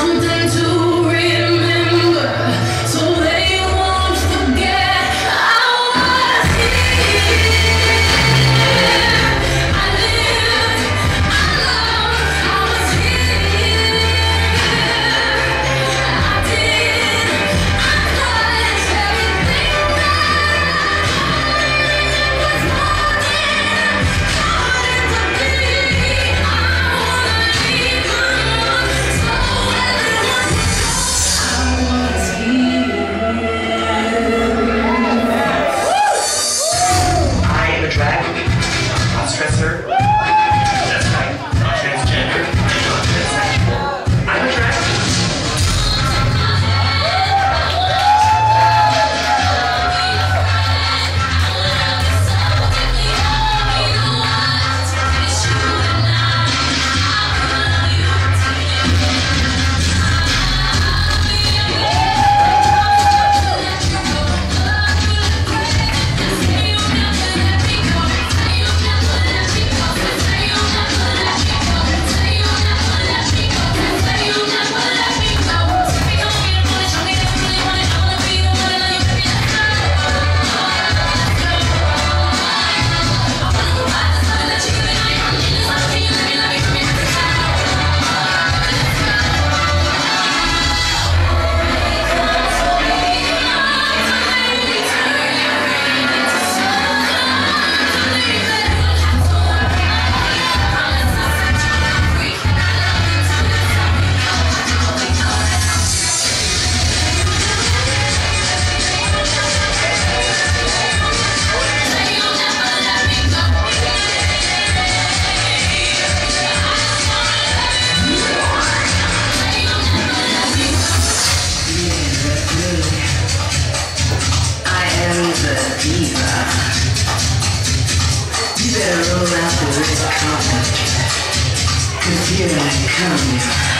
Someday to Better roll out the red carpet. Cause here I come. I'm